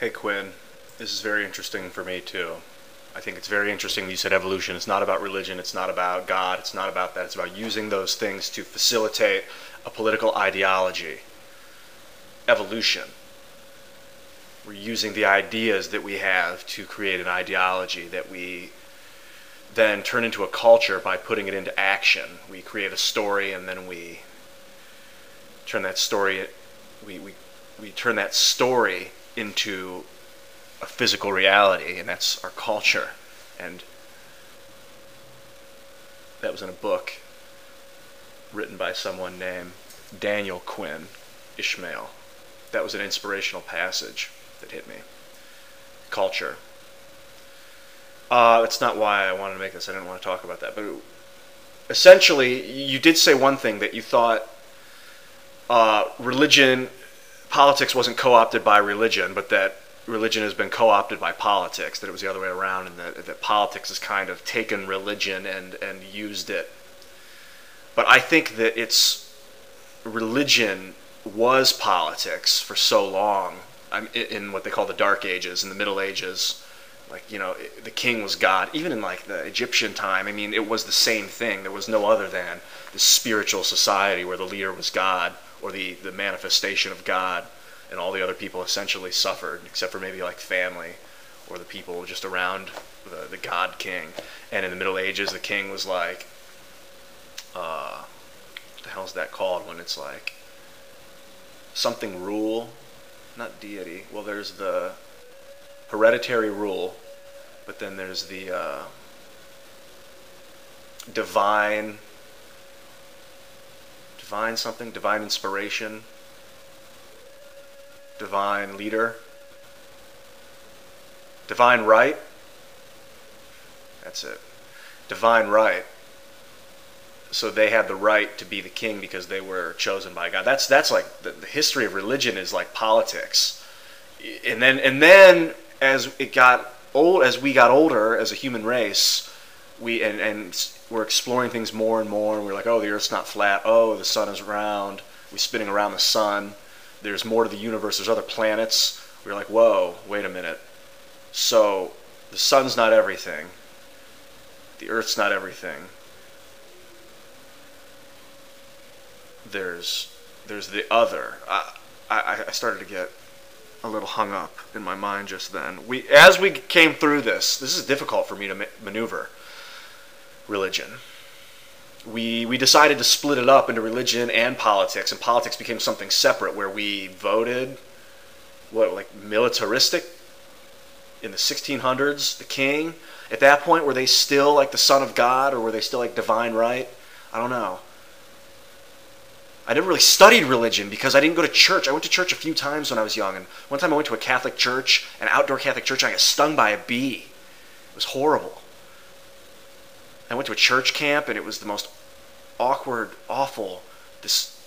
Hey Quinn, this is very interesting for me too. I think it's very interesting you said evolution. It's not about religion, it's not about God, it's not about that. It's about using those things to facilitate a political ideology. Evolution. We're using the ideas that we have to create an ideology that we then turn into a culture by putting it into action. We create a story and then we turn that story we, we, we turn that story into a physical reality, and that's our culture. And that was in a book written by someone named Daniel Quinn Ishmael. That was an inspirational passage that hit me. Culture. Uh, that's not why I wanted to make this. I didn't want to talk about that. But essentially, you did say one thing that you thought uh, religion, politics wasn't co opted by religion, but that religion has been co-opted by politics. That it was the other way around, and that, that politics has kind of taken religion and and used it. But I think that it's religion was politics for so long. In what they call the Dark Ages, in the Middle Ages. Like you know, the king was God. Even in like the Egyptian time, I mean, it was the same thing. There was no other than the spiritual society where the leader was God or the the manifestation of God and all the other people essentially suffered, except for maybe like family or the people just around the, the god king. And in the Middle Ages, the king was like, uh, what the hell is that called when it's like something rule, not deity. Well, there's the hereditary rule, but then there's the uh, divine, divine something, divine inspiration divine leader, divine right. That's it. Divine right. So they had the right to be the king because they were chosen by God. That's that's like the, the history of religion is like politics. And then and then as it got old as we got older as a human race, we and, and we're exploring things more and more and we're like, oh the earth's not flat, oh the sun is round, we're spinning around the sun there's more to the universe, there's other planets. We're like, whoa, wait a minute. So the sun's not everything, the earth's not everything. There's there's the other. I, I, I started to get a little hung up in my mind just then. We as we came through this, this is difficult for me to maneuver religion we we decided to split it up into religion and politics, and politics became something separate where we voted. What like militaristic in the 1600s, the king. At that point, were they still like the son of God, or were they still like divine right? I don't know. I never really studied religion because I didn't go to church. I went to church a few times when I was young, and one time I went to a Catholic church, an outdoor Catholic church, and I got stung by a bee. It was horrible. I went to a church camp and it was the most awkward, awful. This.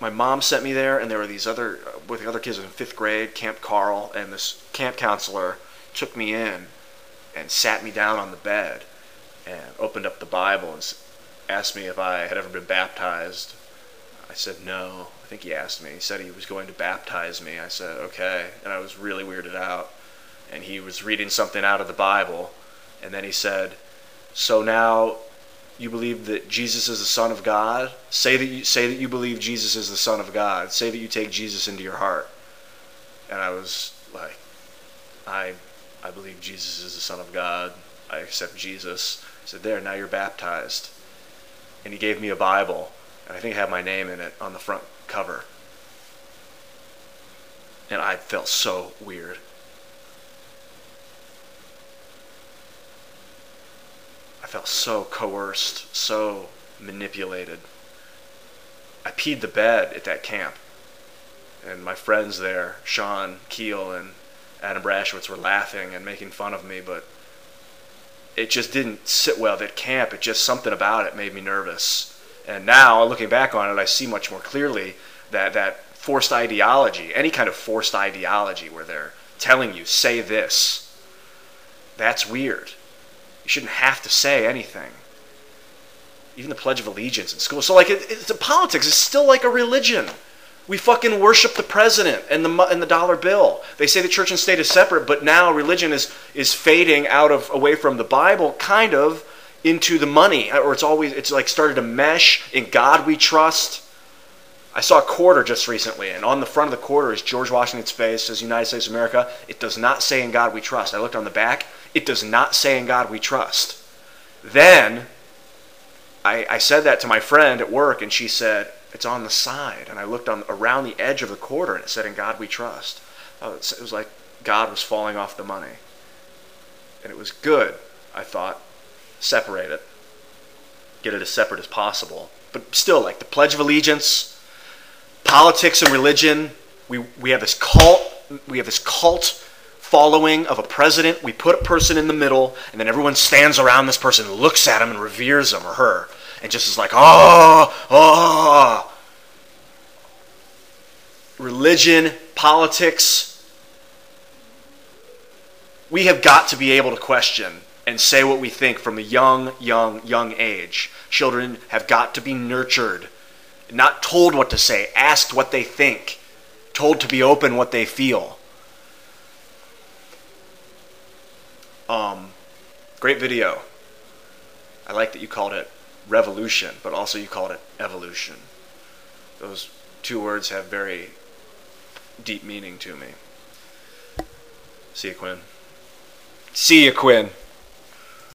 My mom sent me there, and there were these other uh, with the other kids in fifth grade, Camp Carl, and this camp counselor took me in and sat me down on the bed and opened up the Bible and asked me if I had ever been baptized. I said no. I think he asked me. He said he was going to baptize me. I said okay, and I was really weirded out. And he was reading something out of the Bible, and then he said, so now you believe that Jesus is the Son of God. Say that you say that you believe Jesus is the Son of God. Say that you take Jesus into your heart. And I was like, I I believe Jesus is the Son of God. I accept Jesus. I said, There, now you're baptized. And he gave me a Bible, and I think it had my name in it on the front cover. And I felt so weird. I felt so coerced, so manipulated. I peed the bed at that camp. And my friends there, Sean Keel and Adam Brashowitz, were laughing and making fun of me, but it just didn't sit well at camp. It just something about it made me nervous. And now, looking back on it, I see much more clearly that that forced ideology, any kind of forced ideology where they're telling you, say this, that's weird. You shouldn't have to say anything. Even the Pledge of Allegiance in school. So, like, it, it's a politics. It's still like a religion. We fucking worship the president and the and the dollar bill. They say the church and state is separate, but now religion is is fading out of away from the Bible, kind of into the money, or it's always it's like started to mesh. In God we trust. I saw a quarter just recently, and on the front of the quarter is George Washington's face, says United States of America. It does not say in God we trust. I looked on the back, it does not say in God we trust. Then I, I said that to my friend at work, and she said, It's on the side. And I looked on around the edge of the quarter, and it said, In God we trust. Oh, it was like God was falling off the money. And it was good, I thought. Separate it, get it as separate as possible. But still, like the Pledge of Allegiance, politics and religion. We, we have this cult. We have this cult following of a president. We put a person in the middle, and then everyone stands around this person, looks at him, and reveres him or her, and just is like, oh, oh. Religion, politics. We have got to be able to question and say what we think from a young, young, young age. Children have got to be nurtured not told what to say, asked what they think, told to be open what they feel. Um, great video. I like that you called it revolution, but also you called it evolution. Those two words have very deep meaning to me. See you, Quinn. See you, Quinn.